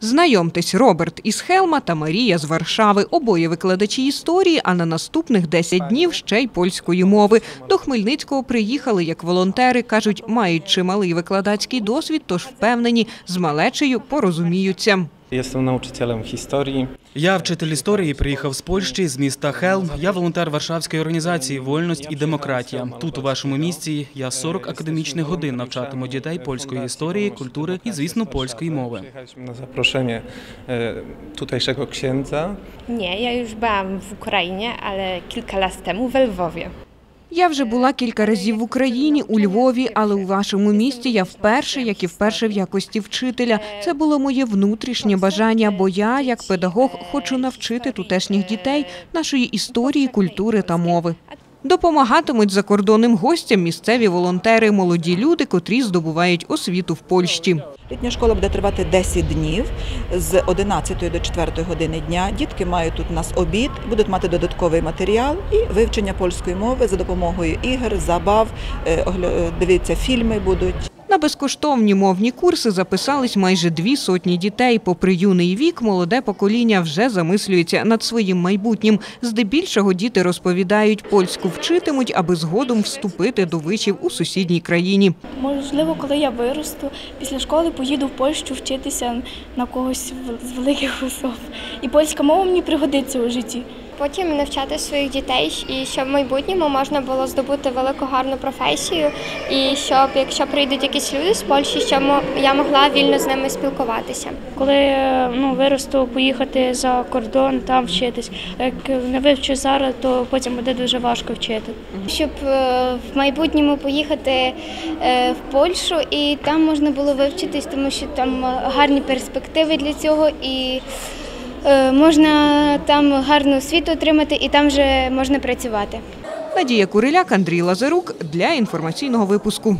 Знайомтесь, Роберт із Хелма та Марія з Варшави. Обоє викладачі історії, а на наступних 10 днів ще й польської мови. До Хмельницького приїхали як волонтери. Кажуть, мають чималий викладацький досвід, тож впевнені, з малечею порозуміються. Jestem nauczycielem historii. Я вчитель історії, приїхав з Польщі, з міста Хелм. Я волонтер Варшавської організації Вольність і демократія. Тут, у вашому місті, я 40 академічних годин навчатиму дітей польської історії, культури і, звісно, польської мови. Zaproszenie e, tutejszego księdza. Nie, ja już byłam w Ukrainie, ale kilka lat temu w Lwowie. Я вже була кілька разів в Україні, у Львові, але у вашому місті я вперше, як і вперше в якості вчителя. Це було моє внутрішнє бажання, бо я, як педагог, хочу навчити тутешніх дітей нашої історії, культури та мови. Допомагатимуть закордонним гостям місцеві волонтери, молоді люди, котрі здобувають освіту в Польщі. Літня школа буде тривати 10 днів з 11 до 4 години дня. Дітки мають тут у нас обід, будуть мати додатковий матеріал і вивчення польської мови за допомогою ігор, забав, е, дивіться фільми будуть. Безкоштовні мовні курси записались майже дві сотні дітей. Попри юний вік, молоде покоління вже замислюється над своїм майбутнім. Здебільшого діти розповідають, польську вчитимуть, аби згодом вступити до вишів у сусідній країні. Можливо, коли я виросту, після школи поїду в Польщу вчитися на когось з великих особ. І польська мова мені пригодиться у житті. Потім навчати своїх дітей, і щоб в майбутньому можна було здобути велику гарну професію, і щоб, якщо прийдуть якісь люди з Польщі, щоб мо- я могла вільно з ними спілкуватися. Коли е, ну, виросту, поїхати за кордон, там вчитись. Як не вивчу зараз, то потім буде дуже важко вчити. Щоб е, в майбутньому поїхати е, в Польщу, і там можна було вивчитись, тому що там гарні перспективи для цього, і можна там гарну освіту отримати, і там вже можна працювати. Надія Куриляк, Андрій Лазарук для інформаційного випуску.